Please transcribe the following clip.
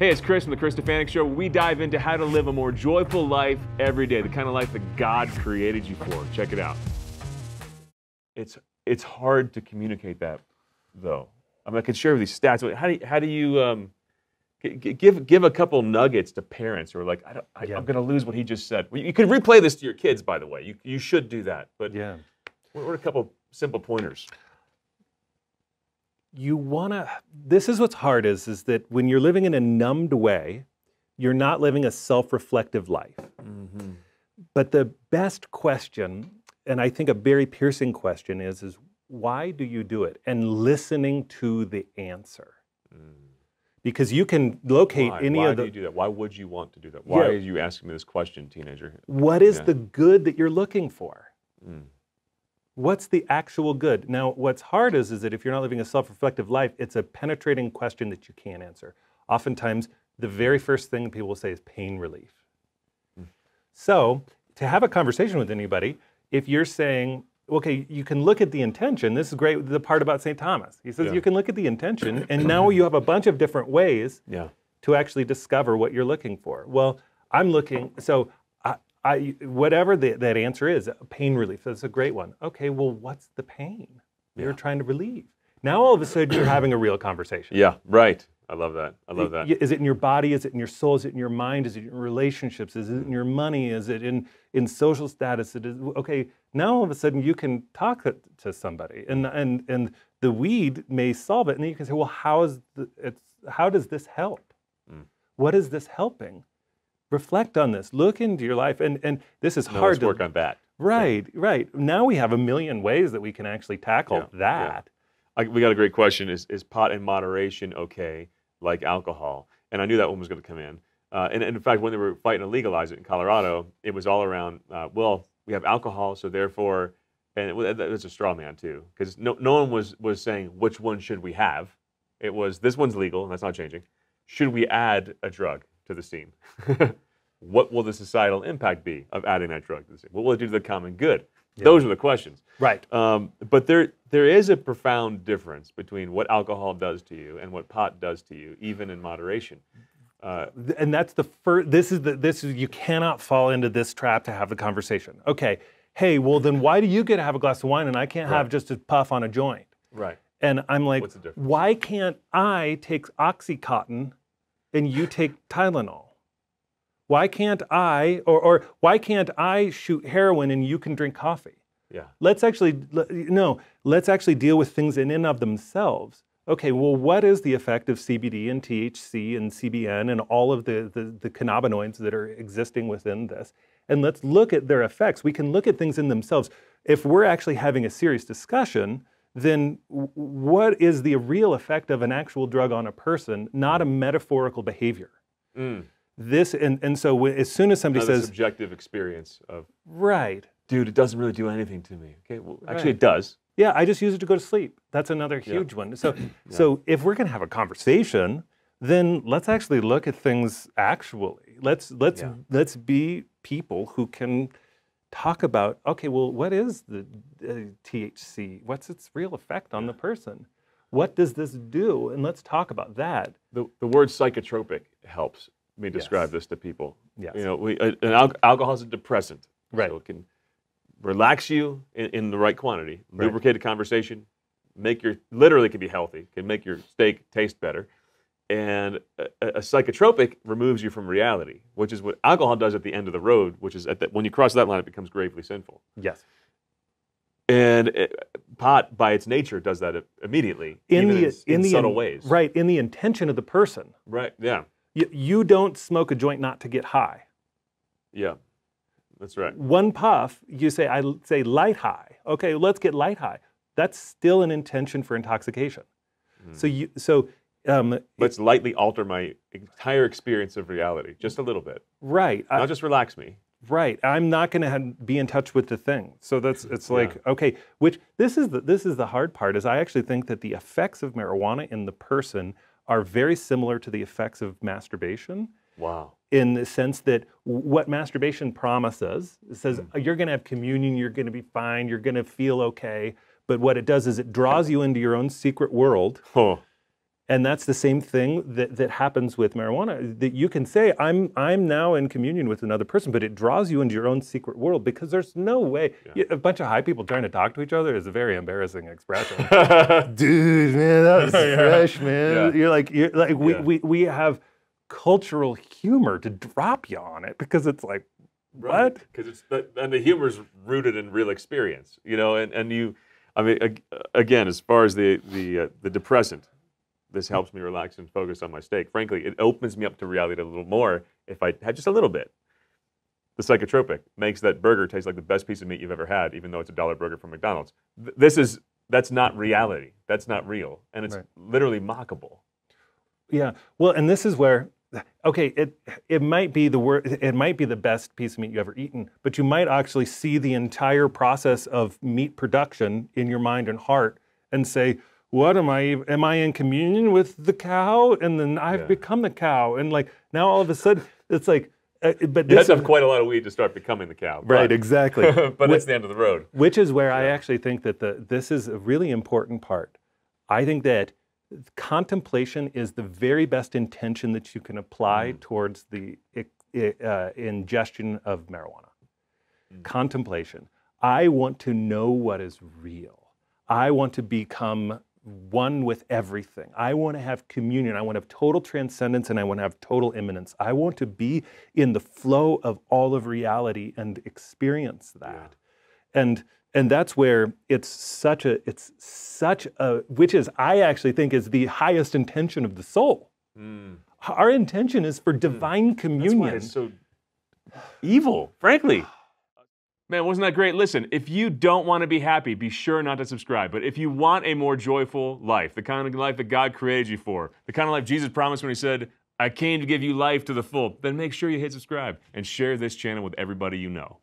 Hey, it's Chris from the Chris Stefanick Show. We dive into how to live a more joyful life every day, the kind of life that God created you for. Check it out. It's it's hard to communicate that, though. I mean, I could share these stats. How do you, how do you um, give give a couple nuggets to parents who are like, I don't, I, Yeah. I'm going to lose what he just said. You can replay this to your kids, by the way. You you should do that. But Yeah. what are a couple simple pointers? You want to, this is what's hard is, is that when you're living in a numbed way, you're not living a self reflective life. But the best question, and I think a very piercing question is, is why do you do it? And listening to the answer. Because you can locate Why? any Why of do the you do that? Why would you want to do that? Why Yeah. are you asking me this question, teenager? what is Yeah. the good that you're looking for? Mm. What's the actual good? Now, what's hard is, is that if you're not living a self reflective life, it's a penetrating question that you can't answer. Oftentimes, the very first thing people will say is pain relief. Hmm. So, to have a conversation with anybody, if you're saying, okay, you can look at the intention, this is great, the part about St. Thomas. He says Yeah. you can look at the intention, and now you have a bunch of different ways Yeah. to actually discover what you're looking for. Well, I'm looking, so I, whatever the, that answer is, pain relief, that's a great one. Okay, well, what's the pain you're trying to relieve? Now all of a sudden you're having a real conversation. Yeah. Right. I love that. I love that. Is it in your body? Is it in your soul? Is it in your mind? Is it in your relationships? Is it in your money? Is it in, in social status? It is, okay, now all of a sudden you can talk to, somebody and, and, and the weed may solve it. And then you can say, well, how, is the, it's, how does this help? Mm. What is this helping? Reflect on this. Look into your life. And, and this is No, hard to work on that. Right, right. Now we have a million ways that we can actually tackle Yeah, yeah. that. I, we got a great question. Is, is pot in moderation okay, like alcohol? And I knew that one was going to come in. Uh, and, and in fact, when they were fighting to legalize it in Colorado, it was all around, uh, well, we have alcohol, so therefore, and it, was a straw man too, because no, no one was, was saying which one should we have. It was this one's legal, and that's not changing. Should we add a drug to the scene? what will the societal impact be of adding that drug to the scene? What will it do to the common good? Those are the questions. Right. Um, but there, there is a profound difference between what alcohol does to you and what pot does to you, even in moderation. Uh, and that's the first this is the this is you cannot fall into this trap to have the conversation okay hey well then why do you get to have a glass of wine and i can't have just a puff on a joint right. and i'm like What's the difference? why can't i take oxycontin and you take tylenol why can't i or, or why can't i shoot heroin and you can drink coffee? Yeah. let's actually no let's actually deal with things in and of themselves. Okay well what is the effect of cbd and thc and cbn and all of the, the, the cannabinoids that are existing within this? And let's look at their effects. We can look at things in themselves. If we're actually having a serious discussion then what is the real effect of an actual drug on a person not a metaphorical behavior? Mm. This and, and so when, as soon as somebody Another says subjective experience of, right dude, it doesn't really do anything to me. Okay. Well, actually, Right. it does. Yeah, I just use it to go to sleep. That's another Yeah. huge one. So, so if we're going to have a conversation, then let's actually look at things actually. Let's let's Yeah. let's be people who can talk about okay, well, what is the uh, THC? What's its real effect on the person? What does this do? And let's talk about that. The, the word psychotropic helps me describe Yes. this to people. Yes. You know, we, uh, and al- alcohol is a depressant. Right. So it can relax you in, in the right quantity, Right. lubricate a conversation, make your, literally can be healthy, can make your steak taste better. And a, a psychotropic removes you from reality, which is what alcohol does at the end of the road, which is at the, when you cross that line, it becomes gravely sinful. Yes. And it, pot, by its nature, does that immediately, In the in, in the subtle in- ways. Right. In the intention of the person. Right. Yeah. You, don't smoke a joint not to get high. Yeah. That's right. one puff, you say, I say light high. Okay, let's get light high. That's still an intention for intoxication. So you, so, um, Let's lightly alter my entire experience of reality, just a little bit. right, I- Not just relax me. right. I'm not going to be in touch with the thing. So that's it's Yeah. like okay. Which this is the this is the hard part. Is I actually think that the effects of marijuana in the person are very similar to the effects of masturbation. Wow. in the sense that what masturbation promises it says. "Oh, you're going to have communion, you're going to be fine, you're going to feel okay. But what it does is it draws you into your own secret world, Oh, And that's the same thing that, that happens with marijuana. That you can say, I'm, I'm now in communion with another person, but it draws you into your own secret world because there's no way. Yeah. A bunch of high people trying to talk to each other is a very embarrassing expression. Dude, man, that was Yeah. fresh, man. Yeah. You're like, you're like, we, Yeah. we, we have cultural humor to drop you on it because it's like, what? Because it's the, and the humor's rooted in real experience, you know, and, and you, I mean, again, as far as the the uh, the depressant, this helps me relax and focus on my steak. Frankly, it opens me up to reality a little more if I had just a little bit. The psychotropic makes that burger taste like the best piece of meat you've ever had, even though it's a dollar burger from McDonald's. Th- This is that's not reality. That's not real, and it's Right. literally mockable. Yeah. Well, and this is where, okay, it it might be the wor- it might be the best piece of meat you've ever eaten, but you might actually see the entire process of meat production in your mind and heart, and say, "What am I? Am I in communion with the cow?" And then I've Yeah. become the cow, and like now all of a sudden it's like, uh, but You have to have quite a lot of weed to start becoming the cow. right, but- exactly. but it's the end of the road. Which is where I actually think that the this is a really important part. I think that contemplation is the very best intention that you can apply towards the uh, ingestion of marijuana. Contemplation. I want to know what is real. I want to become one with everything. I want to have communion. I want to have total transcendence and I want to have total immanence. I want to be in the flow of all of reality and experience that. And and that's where it's such a it's such a which is I actually think is the highest intention of the soul. Mm. Our intention is for divine That's why communion. it's so evil, frankly. Man, wasn't that great? Listen, if you don't want to be happy, be sure not to subscribe. But if you want a more joyful life, the kind of life that God created you for, the kind of life Jesus promised when He said, I came to give you life to the full, then make sure you hit subscribe and share this channel with everybody you know.